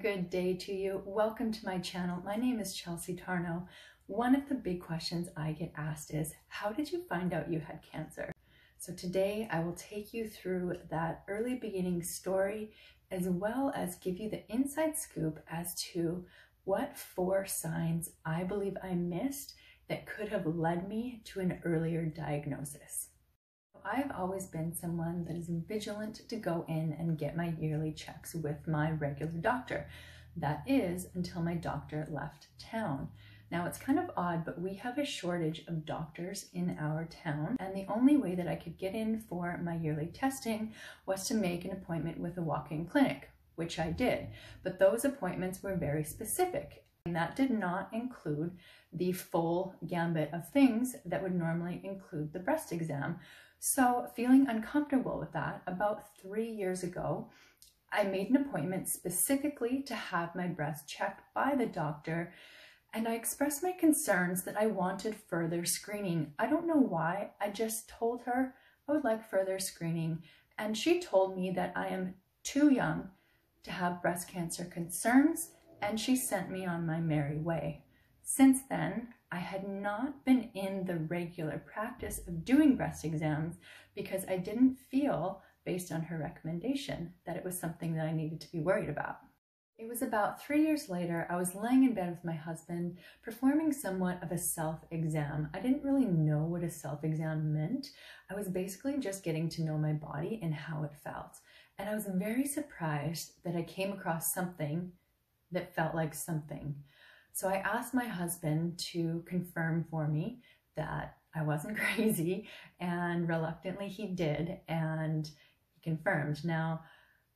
Good day to you. Welcome to my channel. My name is Chelsey Tarnow. One of the big questions I get asked is, how did you find out you had cancer? So today I will take you through that early beginning story as well as give you the inside scoop as to what four signs I believe I missed that could have led me to an earlier diagnosis. I've always been someone that is vigilant to go in and get my yearly checks with my regular doctor. That is until my doctor left town. Now it's kind of odd, but we have a shortage of doctors in our town, and the only way that I could get in for my yearly testing was to make an appointment with a walk-in clinic, which I did. But those appointments were very specific, and that did not include the full gambit of things that would normally include the breast exam. So feeling uncomfortable with that, about three years ago, I made an appointment specifically to have my breast checked by the doctor and I expressed my concerns that I wanted further screening. I don't know why, I just told her I would like further screening and she told me that I am too young to have breast cancer concerns and she sent me on my merry way. Since then, I had not been in the regular practice of doing breast exams because I didn't feel, based on her recommendation, that it was something that I needed to be worried about. It was about three years later, I was laying in bed with my husband, performing somewhat of a self-exam. I didn't really know what a self-exam meant. I was basically just getting to know my body and how it felt. And I was very surprised that I came across something that felt like something. So I asked my husband to confirm for me that I wasn't crazy and reluctantly he did and he confirmed. Now,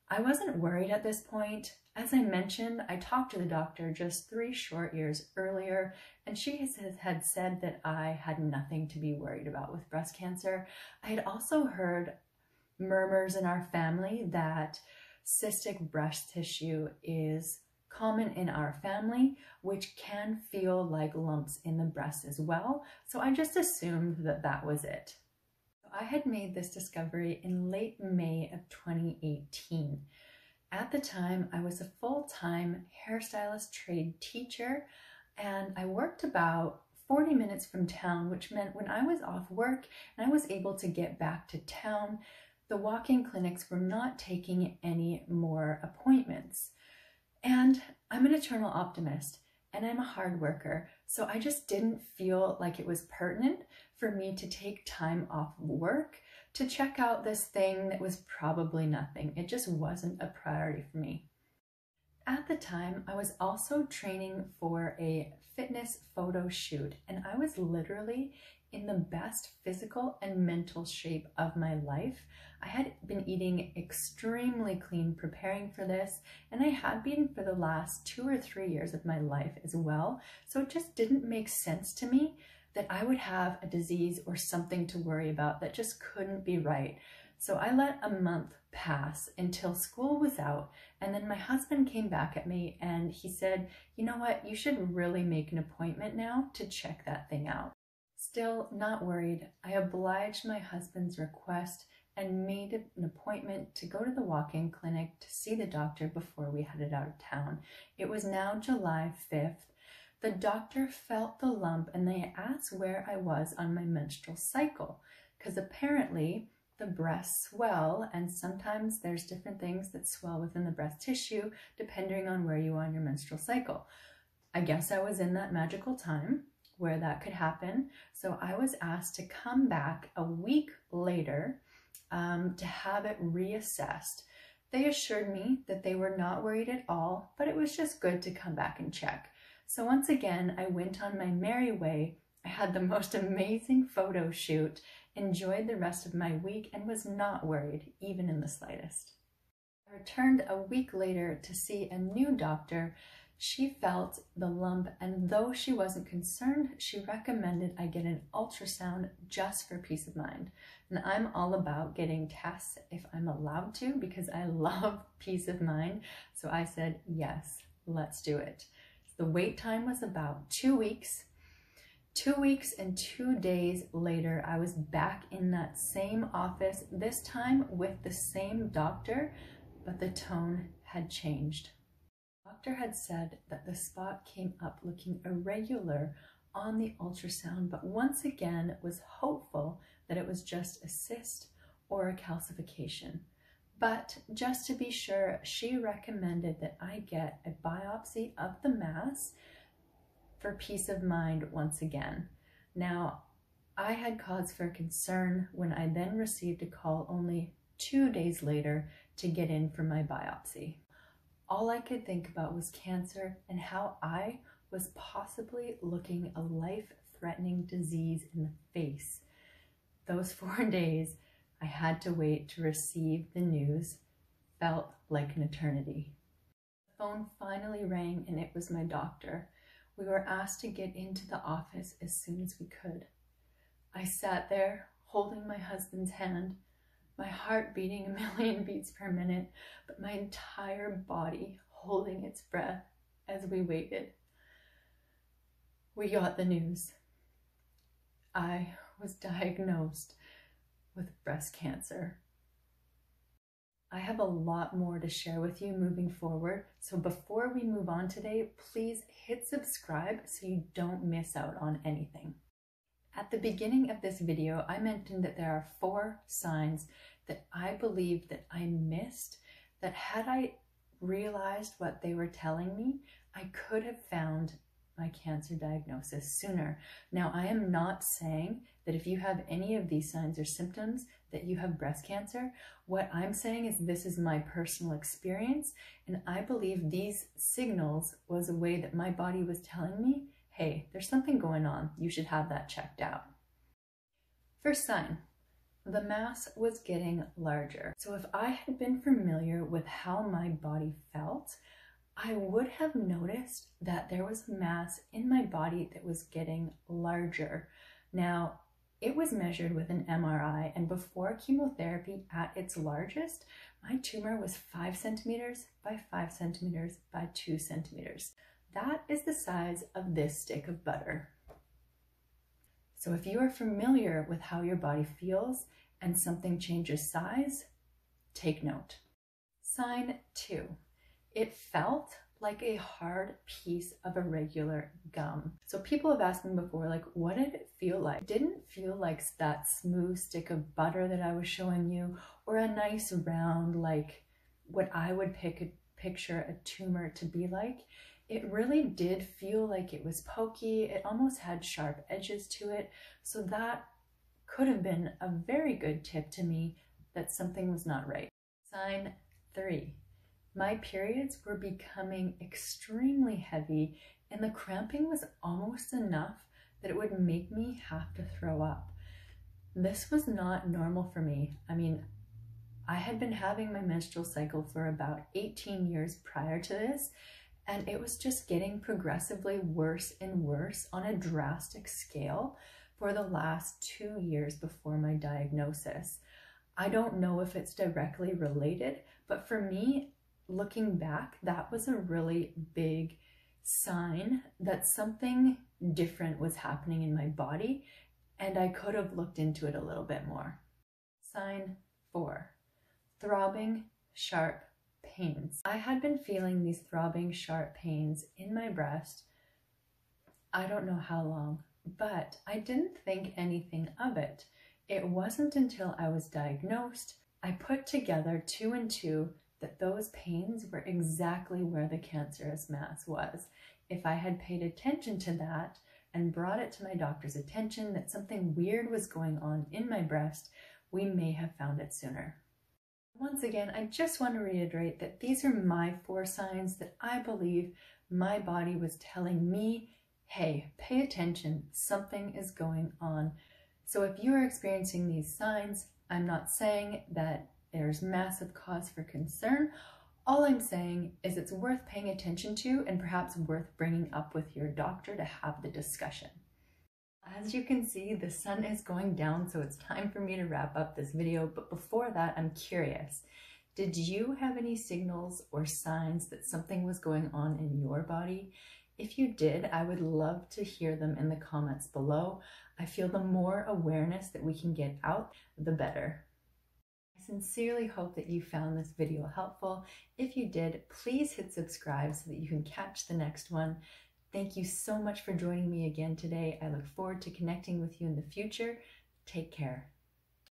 I wasn't worried at this point. As I mentioned, I talked to the doctor just three short years earlier and she had said that I had nothing to be worried about with breast cancer. I had also heard murmurs in our family that cystic breast tissue is common in our family, which can feel like lumps in the breast as well. So I just assumed that that was it. I had made this discovery in late May of 2018. At the time, I was a full-time hairstylist trade teacher and I worked about 40 minutes from town, which meant when I was off work and I was able to get back to town, the walk-in clinics were not taking any more appointments. And I'm an eternal optimist and I'm a hard worker. So I just didn't feel like it was pertinent for me to take time off work to check out this thing that was probably nothing. It just wasn't a priority for me. At the time, I was also training for a fitness photo shoot and I was literally in the best physical and mental shape of my life. I had been eating extremely clean preparing for this, and I had been for the last two or three years of my life as well. So it just didn't make sense to me that I would have a disease or something to worry about that just couldn't be right. So I let a month pass until school was out. And then my husband came back at me Still not worried, I obliged my husband's request and made an appointment to go to the walk-in clinic to see the doctor before we headed out of town. It was now July 5th. The doctor felt the lump and they asked where I was on my menstrual cycle because apparently the breasts swell and sometimes there's different things that swell within the breast tissue depending on where you are on your menstrual cycle. I guess I was in that magical time where that could happen. So I was asked to come back a week later um, to have it reassessed. They assured me that they were not worried at all, but it was just good to come back and check. So once again, I went on my merry way. I had the most amazing photo shoot, enjoyed the rest of my week, and was not worried, even in the slightest. I returned a week later to see a new doctor she felt the lump, and though she wasn't concerned, she recommended I get an ultrasound just for peace of mind. And I'm all about getting tests if I'm allowed to because I love peace of mind. So I said, yes, let's do it. The wait time was about two weeks. Two weeks and two days later, I was back in that same office, this time with the same doctor, but the tone had changed doctor had said that the spot came up looking irregular on the ultrasound, but once again was hopeful that it was just a cyst or a calcification. But just to be sure, she recommended that I get a biopsy of the mass for peace of mind once again. Now, I had cause for concern when I then received a call only two days later to get in for my biopsy. All I could think about was cancer and how I was possibly looking a life-threatening disease in the face. Those four days, I had to wait to receive the news felt like an eternity. The phone finally rang and it was my doctor. We were asked to get into the office as soon as we could. I sat there holding my husband's hand, my heart beating a million beats per minute, but my entire body holding its breath as we waited. We got the news. I was diagnosed with breast cancer. I have a lot more to share with you moving forward. So before we move on today, please hit subscribe so you don't miss out on anything. At the beginning of this video, I mentioned that there are four signs that I believe that I missed that had I realized what they were telling me, I could have found my cancer diagnosis sooner. Now, I am not saying that if you have any of these signs or symptoms that you have breast cancer. What I'm saying is this is my personal experience, and I believe these signals was a way that my body was telling me, hey, there's something going on. You should have that checked out. First sign, the mass was getting larger. So if I had been familiar with how my body felt, I would have noticed that there was a mass in my body that was getting larger. Now, it was measured with an MRI, and before chemotherapy at its largest, my tumor was 5 centimeters by 5 centimeters by 2 centimeters. That is the size of this stick of butter. So if you are familiar with how your body feels and something changes size, take note. Sign 2. It felt like a hard piece of irregular gum. So people have asked me before, like, what did it feel like? It didn't feel like that smooth stick of butter that I was showing you, or a nice round, like what I would pick a, picture a tumor to be like. It really did feel like it was pokey. It almost had sharp edges to it. So that could have been a very good tip to me that something was not right. Sign three my periods were becoming extremely heavy and the cramping was almost enough that it would make me have to throw up. This was not normal for me. I mean, I had been having my menstrual cycle for about 18 years prior to this, and it was just getting progressively worse and worse on a drastic scale for the last two years before my diagnosis. I don't know if it's directly related, but for me, looking back, that was a really big sign that something different was happening in my body and I could have looked into it a little bit more. Sign four, throbbing, sharp pains. I had been feeling these throbbing, sharp pains in my breast. I don't know how long, but I didn't think anything of it. It wasn't until I was diagnosed, I put together two and two that those pains were exactly where the cancerous mass was. If I had paid attention to that and brought it to my doctor's attention that something weird was going on in my breast, we may have found it sooner. Once again, I just want to reiterate that these are my four signs that I believe my body was telling me, hey, pay attention, something is going on. So if you are experiencing these signs, I'm not saying that there's massive cause for concern. All I'm saying is it's worth paying attention to and perhaps worth bringing up with your doctor to have the discussion. As you can see, the sun is going down, so it's time for me to wrap up this video. But before that, I'm curious, did you have any signals or signs that something was going on in your body? If you did, I would love to hear them in the comments below. I feel the more awareness that we can get out, the better I sincerely hope that you found this video helpful. If you did, please hit subscribe so that you can catch the next one. Thank you so much for joining me again today. I look forward to connecting with you in the future. Take care.